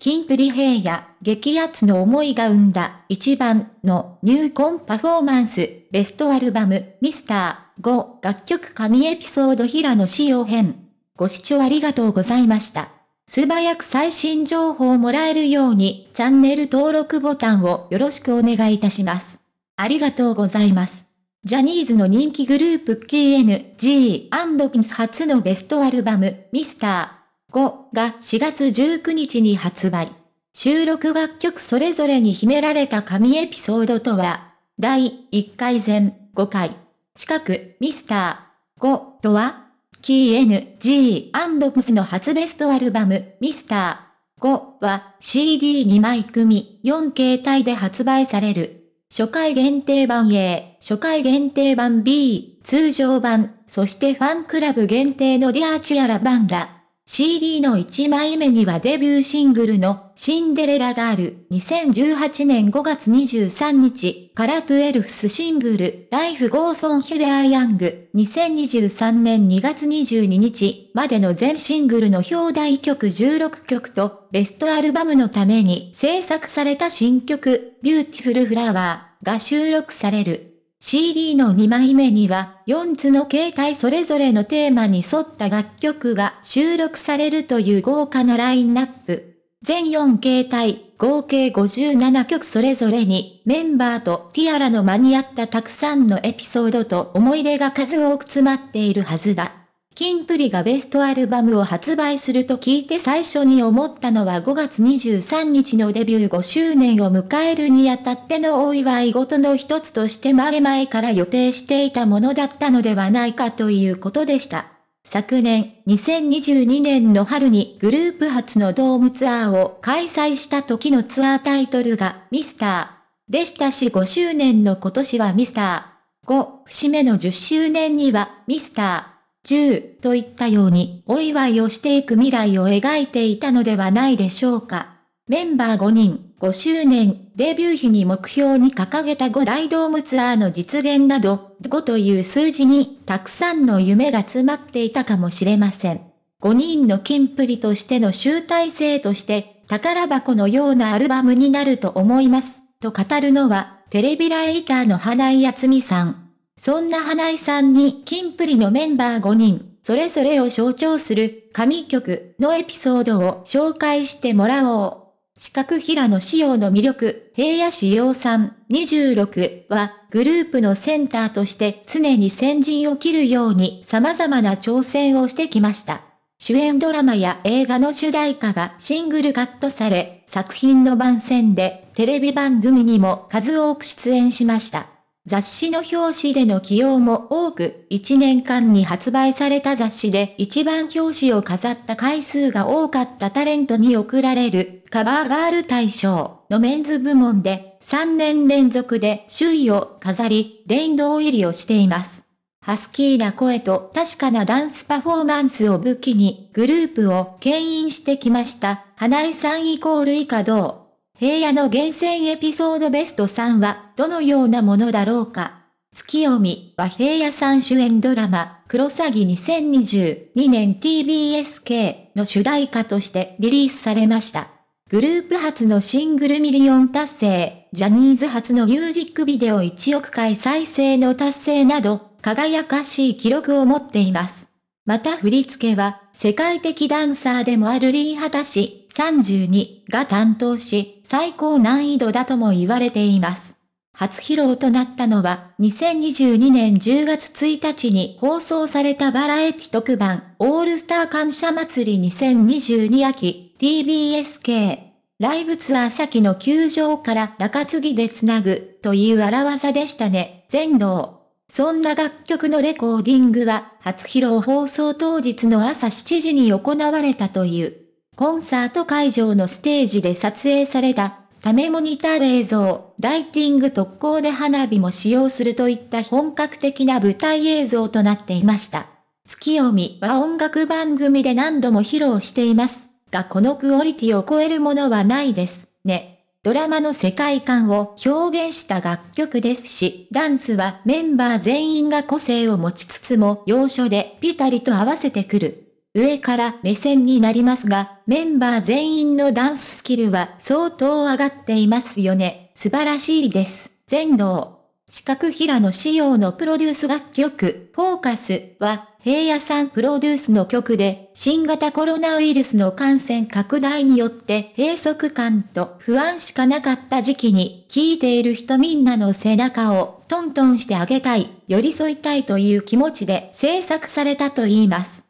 キンプリ平野、激アツの思いが生んだ一番のニューコンパフォーマンス、ベストアルバム、ミスター5楽曲神エピソード平野仕様編。ご視聴ありがとうございました。素早く最新情報をもらえるように、チャンネル登録ボタンをよろしくお願いいたします。ありがとうございます。ジャニーズの人気グループ KNG&PINS 初のベストアルバム、ミスター5が4月19日に発売。収録楽曲それぞれに秘められた神エピソードとは、第1回全5回。近く、ミスター5とは、キー N.G.&PS の初ベストアルバム、ミスター5は CD2 枚組4形態で発売される。初回限定盤 A、初回限定盤 B、通常盤、そしてファンクラブ限定の Dear Tiara 盤ら。CD の1枚目にはデビューシングルの Cinderella Girl。2018年5月23日。から twelfth シングル Life goes on We are young。2023年2月22日までの全シングルの表題曲16曲とベストアルバムのために制作された新曲 Beautiful Flower が収録される。CD の2枚目には、4つの形態それぞれのテーマに沿った楽曲が収録されるという豪華なラインナップ。全4形態、合計57曲それぞれに、メンバーとティアラの間にあったたくさんのエピソードと思い出が数多く詰まっているはずだ。キンプリがベストアルバムを発売すると聞いて最初に思ったのは5月23日のデビュー5周年を迎えるにあたってのお祝い事の一つとして前々から予定していたものだったのではないかということでした。昨年、2022年の春にグループ初のドームツアーを開催した時のツアータイトルがミスターでしたし5周年の今年はミスター。5、節目の10周年にはミスター。10といったようにお祝いをしていく未来を描いていたのではないでしょうか。メンバー5人、5周年、デビュー日に目標に掲げた5大ドームツアーの実現など、5という数字にたくさんの夢が詰まっていたかもしれません。5人のキンプリとしての集大成として、宝箱のようなアルバムになると思います、と語るのは、テレビライターの花井厚美さん。そんな花井さんにキンプリのメンバー5人、それぞれを象徴する神曲のエピソードを紹介してもらおう。四角平野仕様の魅力、平野仕様さん26はグループのセンターとして常に先陣を切るように様々な挑戦をしてきました。主演ドラマや映画の主題歌がシングルカットされ、作品の番宣でテレビ番組にも数多く出演しました。雑誌の表紙での起用も多く、1年間に発売された雑誌で一番表紙を飾った回数が多かったタレントに贈られるカバーガール大賞のメンズ部門で3年連続で首位を飾り、殿堂入りをしています。ハスキーな声と確かなダンスパフォーマンスを武器にグループを牽引してきました。花井さんイコール以下どう？平野の厳選エピソードベスト3はどのようなものだろうか。月読みは平野さん主演ドラマ、クロサギ2022年 TBSK の主題歌としてリリースされました。グループ初のシングルミリオン達成、ジャニーズ初のミュージックビデオ1億回再生の達成など、輝かしい記録を持っています。また振り付けは、世界的ダンサーでもあるリーハタ氏、32が担当し、最高難易度だとも言われています。初披露となったのは、2022年10月1日に放送されたバラエティ特番、オールスター感謝祭り2022秋、TBSK。ライブツアー先の球場から中継ぎでつなぐ、という荒技でしたね、全能。そんな楽曲のレコーディングは、初披露放送当日の朝7時に行われたという。コンサート会場のステージで撮影された、ためモニター映像、ライティング特攻で花火も使用するといった本格的な舞台映像となっていました。月読みは音楽番組で何度も披露していますがこのクオリティを超えるものはないですね。ドラマの世界観を表現した楽曲ですし、ダンスはメンバー全員が個性を持ちつつも要所でピタリと合わせてくる。上から目線になりますが、メンバー全員のダンススキルは相当上がっていますよね。素晴らしいです。全能。四角平野仕様のプロデュース楽曲、フォーカスは、平野さんプロデュースの曲で、新型コロナウイルスの感染拡大によって閉塞感と不安しかなかった時期に、聴いている人みんなの背中をトントンしてあげたい、寄り添いたいという気持ちで制作されたと言います。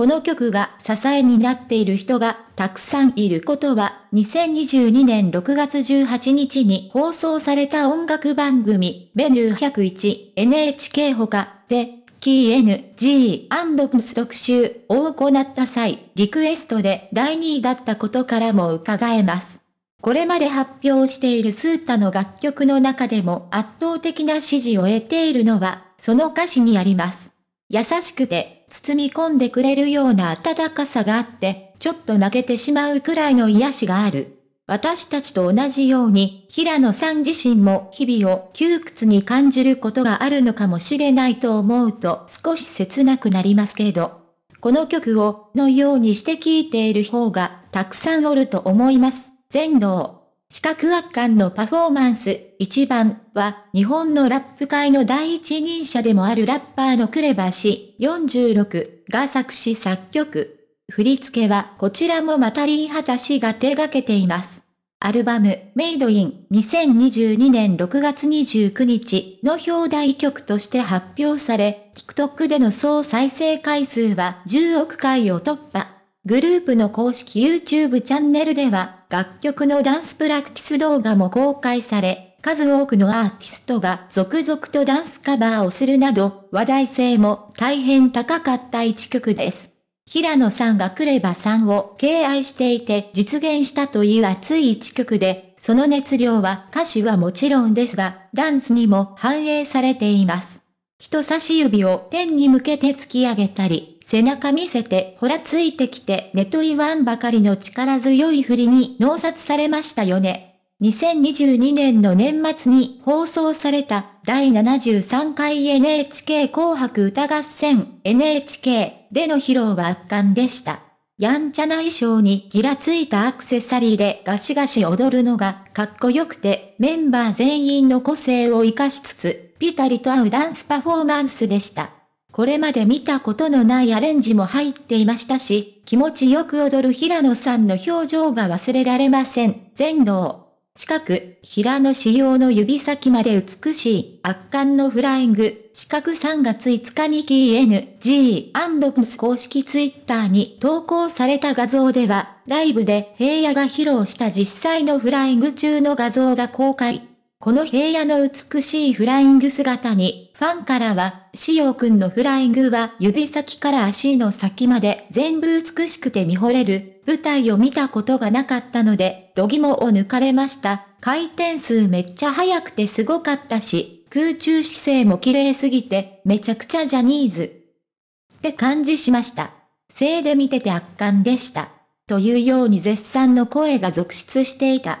この曲が支えになっている人がたくさんいることは、2022年6月18日に放送された音楽番組、メニュー101 NHK ほかで、KNG& ス特集を行った際、リクエストで第2位だったことからも伺えます。これまで発表しているスータの楽曲の中でも圧倒的な支持を得ているのは、その歌詞にあります。優しくて、包み込んでくれるような温かさがあって、ちょっと泣けてしまうくらいの癒しがある。私たちと同じように、平野さん自身も日々を窮屈に感じることがあるのかもしれないと思うと少し切なくなりますけど、この曲をのようにして聴いている方がたくさんおると思います。全能。視覚圧巻のパフォーマンス、一番は、日本のラップ界の第一人者でもあるラッパーのクレバ氏46が作詞作曲。振り付けはこちらもまたリーハタ氏が手掛けています。アルバム、メイドイン2022年6月29日の表題曲として発表され、TikTok での総再生回数は10億回を突破。グループの公式 YouTube チャンネルでは、楽曲のダンスプラクティス動画も公開され、数多くのアーティストが続々とダンスカバーをするなど、話題性も大変高かった一曲です。平野さんがクレバさんを敬愛していて実現したという熱い一曲で、その熱量は歌詞はもちろんですが、ダンスにも反映されています。人差し指を天に向けて突き上げたり、背中見せてほらついてきてねと言わんばかりの力強い振りに納札されましたよね。2022年の年末に放送された第73回 NHK 紅白歌合戦 NHK での披露は圧巻でした。やんちゃな衣装にギラついたアクセサリーでガシガシ踊るのがかっこよくてメンバー全員の個性を活かしつつピタリと合うダンスパフォーマンスでした。これまで見たことのないアレンジも入っていましたし、気持ちよく踊る平野さんの表情が忘れられません。全能。四角、平野仕様の指先まで美しい、圧巻のフライング、四角3月5日に KNG&PS 公式ツイッターに投稿された画像では、ライブで平野が披露した実際のフライング中の画像が公開。この平野の美しいフライング姿に、ファンからは、しおくんのフライングは指先から足の先まで全部美しくて見惚れる、舞台を見たことがなかったので、度肝を抜かれました。回転数めっちゃ速くてすごかったし、空中姿勢も綺麗すぎて、めちゃくちゃジャニーズ。って感じしました。せいで見てて圧巻でした。というように絶賛の声が続出していた。